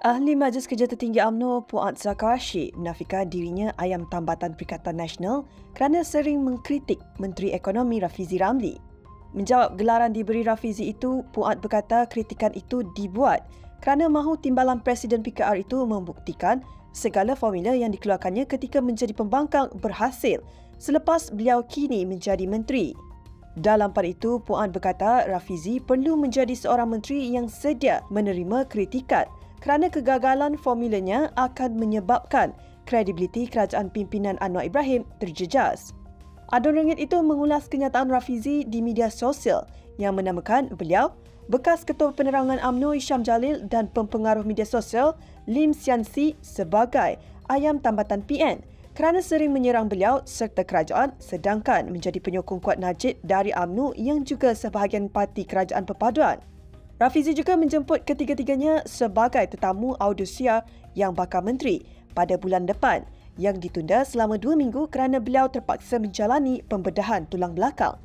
Ahli Majlis Kerja Tertinggi UMNO Puan Zakarshi menafikan dirinya ayam tambatan Perikatan Nasional kerana sering mengkritik Menteri Ekonomi Rafizi Ramli. Menjawab gelaran diberi Rafizi itu, Puan berkata kritikan itu dibuat kerana mahu timbalan Presiden PKR itu membuktikan segala formula yang dikeluarkannya ketika menjadi pembangkang berhasil selepas beliau kini menjadi menteri. Dalam pada itu, Puan berkata Rafizi perlu menjadi seorang menteri yang sedia menerima kritikan kerana kegagalan formulanya akan menyebabkan kredibiliti kerajaan pimpinan Anwar Ibrahim terjejas. Adun Ringit itu mengulas kenyataan Rafizi di media sosial yang menamakan beliau bekas Ketua Penerangan UMNO Isham Jalil dan pempengaruh media sosial Lim Sian Si sebagai ayam tambatan PN kerana sering menyerang beliau serta kerajaan sedangkan menjadi penyokong kuat Najib dari UMNO yang juga sebahagian parti kerajaan perpaduan. Rafizi juga menjemput ketiga-tiganya sebagai tetamu audusia yang bakal menteri pada bulan depan yang ditunda selama dua minggu kerana beliau terpaksa menjalani pembedahan tulang belakang.